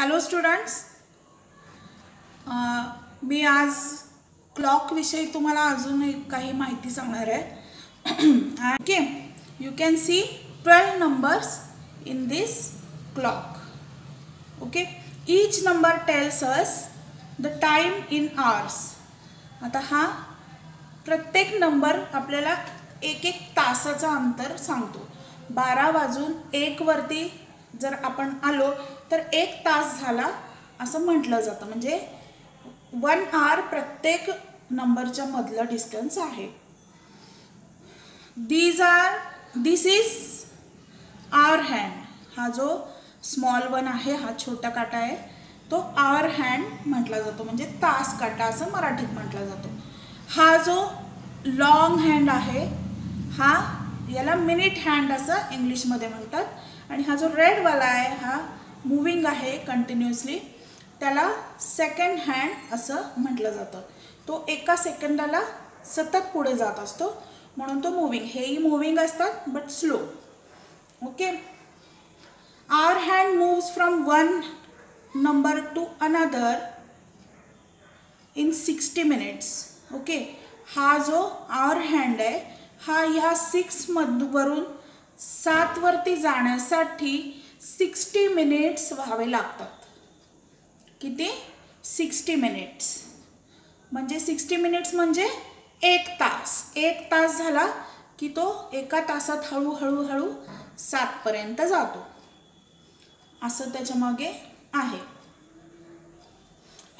Hello students मी आज क्लॉकविषयी तुम्हाला अजून काही माहिती सांगणार आहे. Okay you can see twelve numbers in this clock okay each number tells us the time in hours आता हा प्रत्येक नंबर आपल्याला एक एक तासाचा अंतर सांगतो. बारा वाजून एकवरती जर आपण आलो तर एक तास झाला असं म्हटलं जातं. म्हणजे वन आर प्रत्येक नंबरच्या मधलं डिस्टन्स आहे. These are this is hour hand हा जो स्मॉल वन आहे हा छोटा काटा आहे तो आवर हँड म्हटला जातो. म्हणजे तास काटा असं मराठीत म्हटला जातो. हा जो लॉंग हँड आहे हा याला मिनिट हँड असं इंग्लिशमध्ये म्हणतात. आणि हा जो रेडवाला आहे हा मुव्हिंग आहे कंटिन्युअसली त्याला सेकंड हँड असं म्हटलं जातं. तो एका सेकंदाला सतत पुढे जात असतो. म्हणून तो मुव्हिंग हेही मुव्हिंग असतात but slow okay hour hand moves from one number to another in sixty minutes okay हा जो आवर हँड आहे हा ह्या सिक्समधवरून सातवरती जाण्यासाठी सिक्स्टी मिनिट्स व्हावे लागतात. किती? Sixty minutes. म्हणजे सिक्स्टी मिनिट्स म्हणजे एक तास. एक तास झाला की तो एका तासात हळूहळू हळू सातपर्यंत जातो. असं त्याच्यामागे आहे.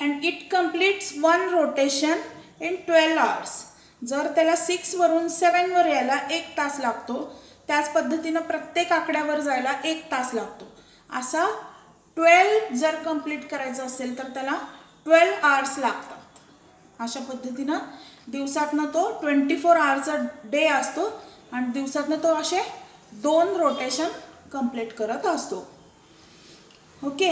And it completes one rotation in twelve hours जर त्याला सिक्सवरून सेवनवर यायला एक तास लागतो त्याच पद्धतीनं प्रत्येक आकड्यावर जायला एक तास लागतो. असा ट्वेल्व जर कंप्लीट करायचं असेल तर त्याला ट्वेल्व आवर्स लागतात. अशा पद्धतीनं दिवसातनं तो ट्वेंटी फोर आवर्सचा डे असतो आणि दिवसातनं तो असे दोन रोटेशन कंप्लीट करत असतो. ओके?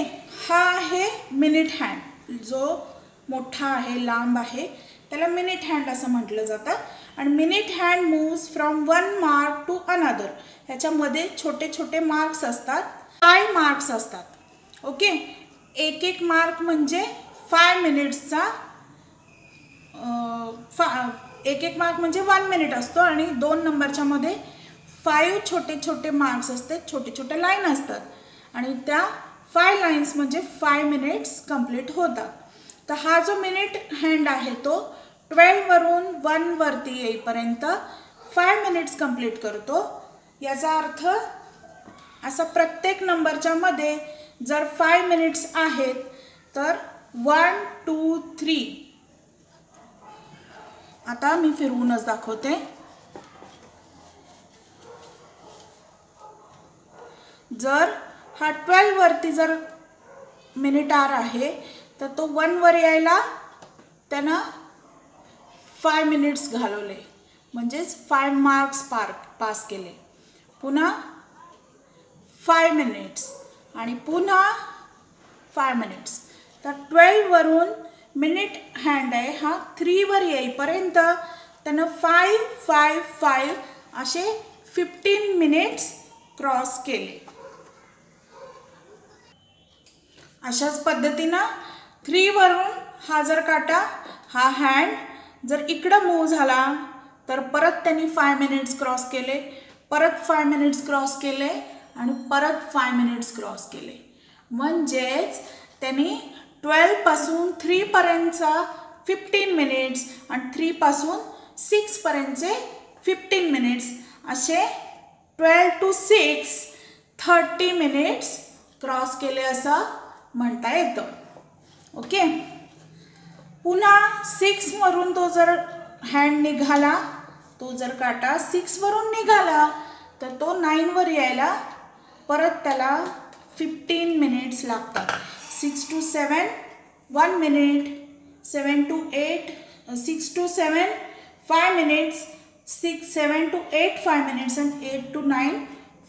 हा आहे मिनिट हँड जो मोठा आहे लांब आहे त्याला मिनिट हँड असं म्हटलं जातं. आणि minute hand moves from one mark to another ह्याच्यामध्ये छोटे छोटे मार्क्स असतात. फाय मार्क्स असतात. ओके एक एक मार्क म्हणजे फाय मिनिट्सचा फा एक एक मार्क म्हणजे वन मिनिट असतो आणि दोन नंबरच्या मध्ये फाईव्ह छोटे छोटे मार्क्स असतात छोटे छोटे लाईन असतात. आणि त्या फाय लाईन्स म्हणजे फाय मिनिट्स कंप्लीट होतात. तर हा जो मिनिट हँड आहे तो ट्वेल्ववरून वनवरती येईपर्यंत फाय मिनिट्स कंप्लीट करतो. याचा अर्थ असा प्रत्येक नंबरच्या मध्ये जर फाय मिनिट्स आहेत तर वन टू थ्री आता मी फिरवूनच दाखवते. जर हा ट्वेल्ववरती जर मिनिट आर आहे तर तो वनवर यायला त्यानं फाय मिनिट्स घालवले. म्हणजेच फाय मार्क्स पार पास केले. पुन्हा फाय मिनिट्स आणि पुन्हा फाय मिनिट्स तर ट्वेल्ववरून मिनिट हँड आहे हा थ्रीवर येईपर्यंत त्यानं फाय फाय फाय असे फिफ्टीन मिनिट्स क्रॉस केले. अशाच पद्धतीनं थ्रीवरून हा जर काटा हा हँड जर इकडं मूव झाला तर परत त्यांनी फाय मिनिट्स क्रॉस केले परत फाय मिनिट्स क्रॉस केले आणि परत फाय मिनिट्स क्रॉस केले. म्हणजेच त्यांनी ट्वेल्वपासून थ्रीपर्यंतचा फिफ्टीन मिनिट्स आणि थ्रीपासून सिक्सपर्यंतचे फिफ्टीन मिनिट्स असे twelve to six thirty minutes cross केले असं म्हणता येतं. ओके पुन्हा सिक्सवरून तो जर हँड निघाला तो जर काटा सिक्सवरून निघाला तर तो नाईनवर यायला परत त्याला फिफ्टीन मिनिट्स लागतात. Six to seven one minute seven to eight six to seven five minutes six seven to eight five minutes and eight to nine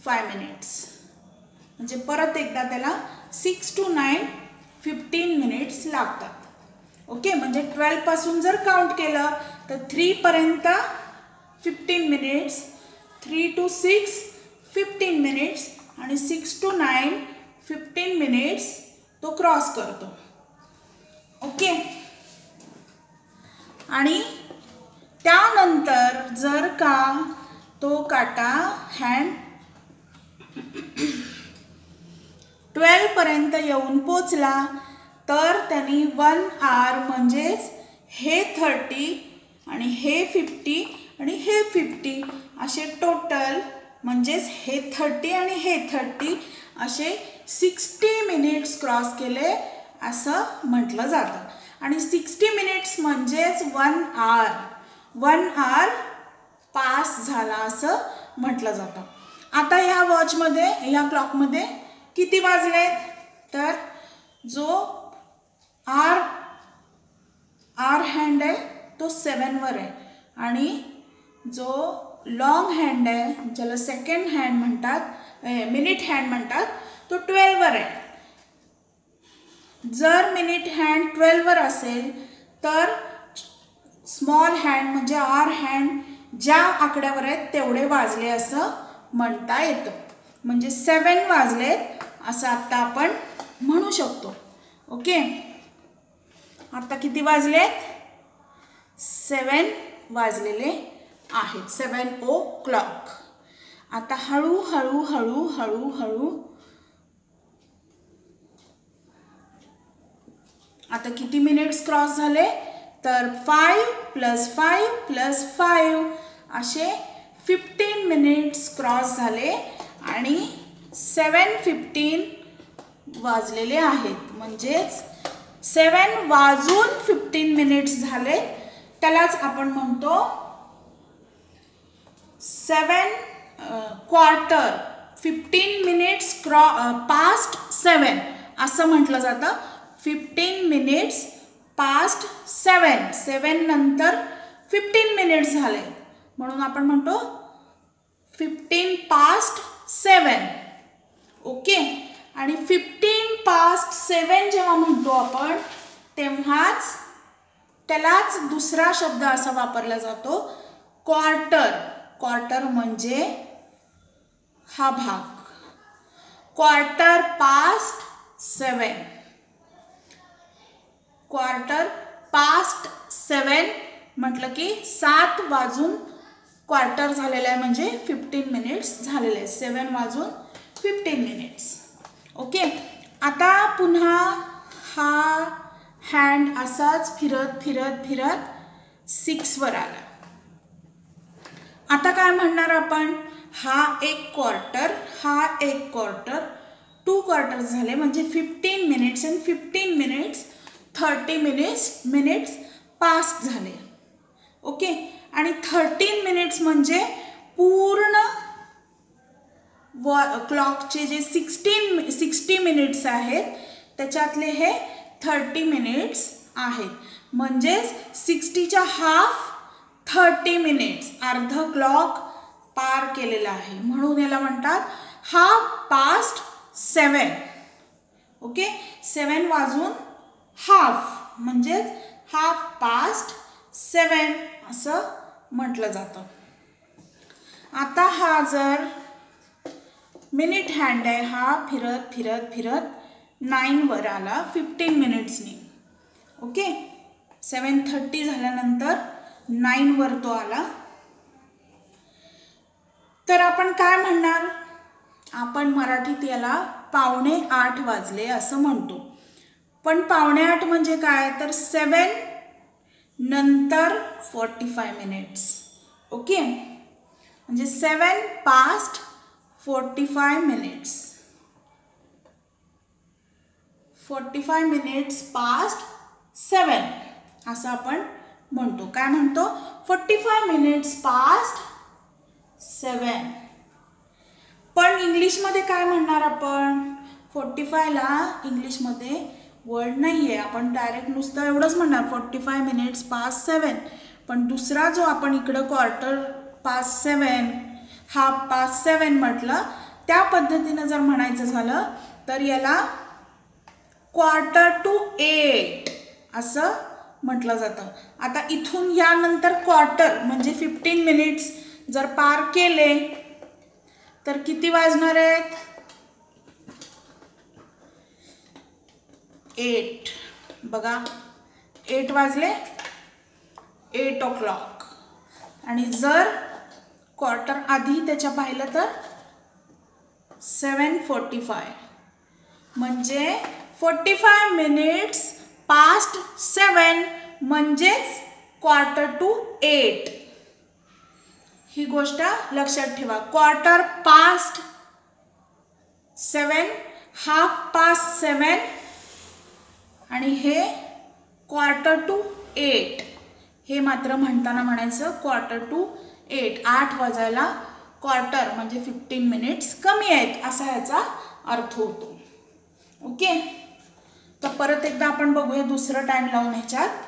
five minutes म्हणजे परत एकदा त्याला six to nine fifteen minutes लागतात. Okay म्हणजे ट्वेल्वपासून जर count केलं तर थ्रीपर्यंत fifteen minutes three to six fifteen minutes आणि six to nine fifteen minutes तो क्रॉस करतो. ओके? आणि त्यानंतर जर का तो काटा हँड ट्वेल्वपर्यंत येऊन पोचला तर त्यांनी वन आर म्हणजेच हे थर्टी आणि हे फिफ्टी आणि हे फिफ्टी असे टोटल म्हणजेच हे थर्टी आणि हे थर्टी असे सिक्स्टी मिनिट्स क्रॉस केले असं म्हटलं जातं. आणि सिक्स्टी मिनिट्स म्हणजेच one hour. One hour pass झाला असं म्हटलं जातं. आता ह्या वॉचमध्ये ह्या क्लॉकमध्ये किती वाजलेत तर जो आर आर हँड आहे तो सेवनवर आहे. आणि जो लॉंग हँड आहे ज्याला सेकंड हँड म्हणतात मिनिट हँड म्हणतात तो ट्वेल्ववर आहे. जर मिनिट हँड ट्वेल्ववर असेल तर स्मॉल हँड म्हणजे आर हँड ज्या आकड्यावर आहेत तेवढे वाजले असं म्हणता येतं. म्हणजे सेवन वाजलेत असं आत्ता आपण म्हणू शकतो. ओके? आता किती वाजले? सेवन वाजलेले आहेत. सेवन ओ क्लॉक आता हळूहळू हळू हळूहळू आता किती मिनिट्स क्रॉस झाले? तर five plus five plus five असे फिफ्टीन मिनिट्स क्रॉस झाले आणि सेवन फिफ्टीन वाजलेले आहेत. म्हणजेच सेवन वाजून फिफ्टीन मिनिट्स झाले. त्यालाच आपण म्हणतो seven quarter fifteen minutes cross past seven असं म्हटलं जातं. Fifteen minutes past seven seven नंतर फिफ्टीन मिनिट्स झाले. म्हणून आपण म्हणतो फिफ्टीन पास्ट सेवन ओके? आणि फिफ्टीन पास्ट सेवन जेव्हा म्हणतो आपण तेव्हाच त्यालाच दुसरा शब्द असा वापरला जातो क्वार्टर क्वार्टर म्हणजे हा भाग. Quarter past seven quarter past seven म्हटलं की सात वाजून क्वार्टर झालेलं आहे म्हणजे फिफ्टीन मिनिट्स झालेले आहे. सेवन वाजून फिफ्टीन मिनिट्स ओके. आता पुन्हा हा हँड असाच फिरत फिरत फिरत सिक्सवर आला. आता काय म्हणणार आपण? हा एक क्वार्टर हा एक क्वार्टर टू क्वार्टर झाले. म्हणजे fifteen minutes and fifteen minutes thirty minutes minutes pass झाले. ओके. आणि थर्टीन मिनिट्स म्हणजे पूर्ण वॉ क्लॉकचे जे सिक्स्टीन सिक्स्टी मिनिट्स आहेत त्याच्यातले हे थर्टी मिनिट्स आहेत. म्हणजेच सिक्स्टीच्या हाफ थर्टी मिनिट्स अर्ध क्लॉक पार केलेला आहे. म्हणून याला म्हणतात half past seven okay seven वाजून हाफ म्हणजेच हाफ पास्ट सेवन असं म्हटलं जातं. आता हा जर मिनिट हँड आहे हा फिरत फिरत फिरत. नाईनवर आला फिफ्टीन मिनिट्सनी ओके सेवन थर्टी झाल्यानंतर नाईनवर तो आला. तर आपण काय म्हणणार? आपण मराठीत याला पावणे आठ वाजले असं म्हणतो. पण पावणे आठ म्हणजे काय? तर सेवन नंतर फोर्टी फाय मिनिट्स ओके म्हणजे seven past forty five minutes. Forty five minutes seven. असं आपण म्हणतो. काय म्हणतो? Forty five minutes past seven. पण इंग्लिशमध्ये काय म्हणणार आपण? फोर्टी फायला इंग्लिशमध्ये वर्ड नाही आहे आपण डायरेक्ट नुसतं एवढंच म्हणणार. Forty five minutes past seven. पण दुसरा जो आपण इकडं quarter past seven half past seven म्हटलं. त्या पद्धतीनं जर म्हणायचं झालं तर याला क्वार्टर टू एट असं म्हटलं जातं. आता इथून यानंतर क्वार्टर म्हणजे फिफ्टीन मिनिट्स जर पार केले तर किती वाजणार आहेत? एट बघा एट वाजले एट ओ क्लॉक आणि जर क्वार्टर आधी त्याच्या पाहिलं तर सेवन फोर्टी फाय म्हणजे forty five minutes past seven म्हणजेच क्वार्टर टू एट ही गोष्ट लक्षात ठेवा. Quarter past seven half past seven आणि हे क्वार्टर टू एट हे मात्र म्हणताना म्हणायचं क्वार्टर टू एट आठ वाजायला क्वार्टर म्हणजे फिफ्टीन मिनिट्स कमी आहेत असा ह्याचा अर्थ होतो. ओके तर परत एकदा आपण बघूया दुसरं टाईम लावून ह्याच्यात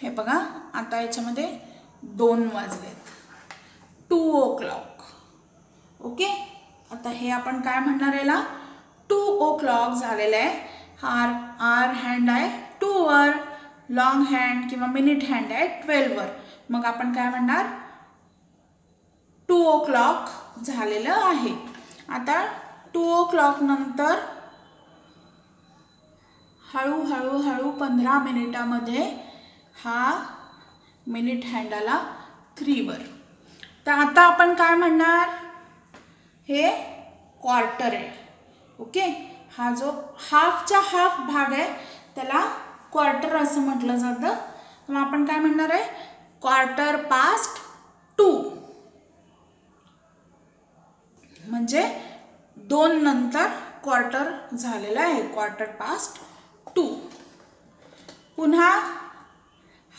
हे बघा आता याच्यामध्ये दोन वाजलेत. टू ओ क्लॉक ओके आता हे आपण काय म्हणणार याला? टू ओ क्लॉक झालेलं आहे. आर आर हँड आहे. टूवर लॉंग हँड किंवा मिनिट हँड आहे. ट्वेल्ववर मग आपण काय म्हणणार? टू ओ क्लॉक झालेलं आहे. आता टू ओ क्लॉक नंतर हळूहळू हळू पंधरा मिनिटामध्ये हा मिनिट हँड आला थ्रीवर. तर आता आपण काय म्हणणार? हे क्वार्टर आहे. ओके? हा जो हाफचा हाफ भाग आहे त्याला क्वार्टर असं म्हटलं जातं. मग आपण काय म्हणणार आहे? Quarter past two. म्हणजे दोन नंतर क्वार्टर झालेला आहे. Quarter past two. पुन्हा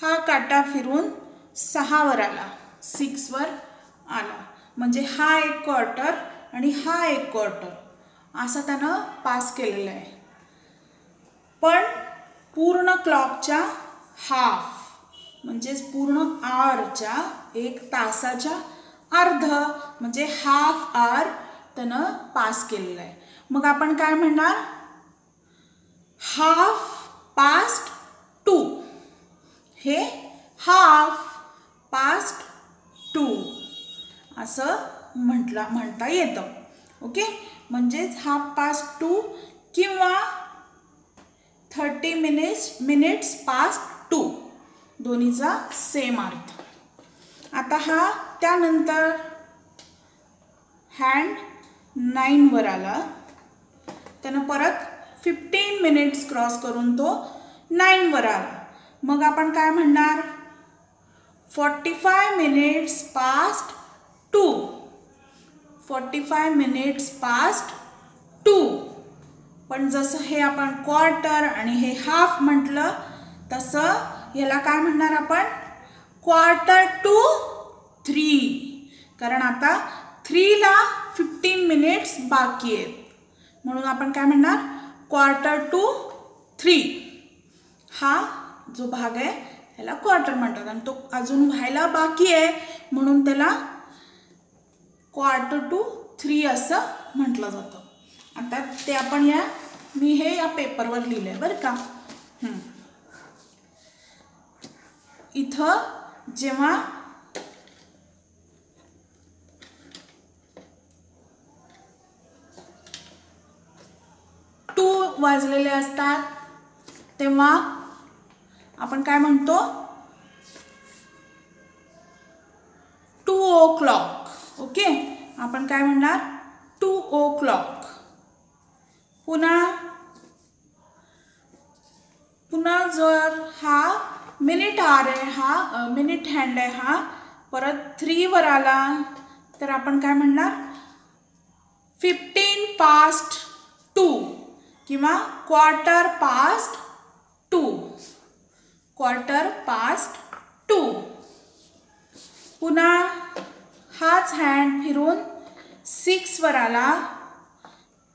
हा काटा फिरून सहावर आला सिक्सवर आला. म्हणजे हा एक क्वार्टर आणि हा एक क्वार्टर असं त्यानं पास केलेलं आहे. पण पूर्ण क्लॉकच्या हाफ म्हणजेच पूर्ण आरच्या एक तासाच्या अर्ध म्हणजे हाफ आर त्यानं पास केलेलं आहे. मग आपण काय म्हणणार? हाफ पास्ट हे हाफ पास्ट टू असं म्हटलं म्हणता येतं. ओके म्हणजेच हाफ पास्ट टू किंवा thirty minutes minutes past two दोन्हीचा सेम अर्थ. आता हा त्यानंतर हँड नाईनवर आला. त्यानं परत फिफ्टीन मिनिट्स क्रॉस करून तो नाईनवर आला. मग आपण काय म्हणणार? Forty five minutes past two forty five minutes past two पण जसं हे आपण क्वार्टर आणि हे हाफ म्हटलं तसं ह्याला काय म्हणणार आपण? क्वार्टर टू थ्री कारण आता थ्रीला फिफ्टीन मिनिट्स बाकी आहेत. म्हणून आपण काय म्हणणार? क्वार्टर टू थ्री हा जो भाग आहे ह्याला क्वार्टर म्हणतात. आणि तो अजून व्हायला बाकी आहे म्हणून त्याला क्वार्टर टू थ्री असं म्हटलं जातं. आता ते आपण या मी हे या पेपरवर लिहिलं आहे बरं का. इथं जेव्हा टू वाजलेले असतात तेव्हा आपण काय म्हणतो? टू ओ क्लॉक ओके आपण काय म्हणणार? टू ओ क्लॉक पुन्हा पुन्हा जर हा मिनिट आर आहे हा मिनिट हँड आहे हा परत थ्रीवर आला तर आपण काय म्हणणार? फिफ्टीन पास्ट टू किंवा quarter past two quarter past two पुन्हा हाच हँड फिरून सिक्सवर आला.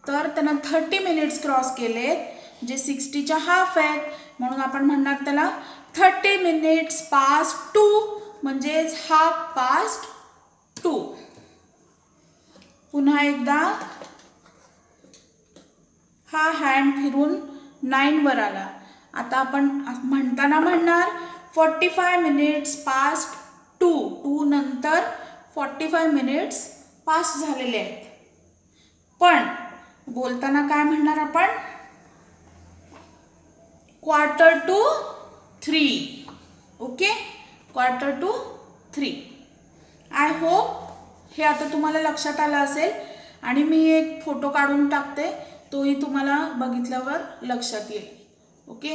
तर त्यानं थर्टी मिनिट्स क्रॉस केलेत जे सिक्स्टीच्या हाफ आहेत. म्हणून आपण म्हणणार त्याला थर्टी मिनिट्स पास्ट टू म्हणजेच हाफ पास्ट टू पुन्हा एकदा हा हँड फिरून नाईनवर आला. आता आपण म्हणताना म्हणणार forty five minutes past two two नंतर फॉर्टी फाय मिनिट्स पास झालेले आहेत. पण बोलताना काय म्हणणार आपण? Quarter to three okay quarter to three I hope हे आता तुम्हाला लक्षात आलं असेल आणि मी एक फोटो काढून टाकते तोही तुम्हाला बघितल्यावर लक्षात येईल. ओके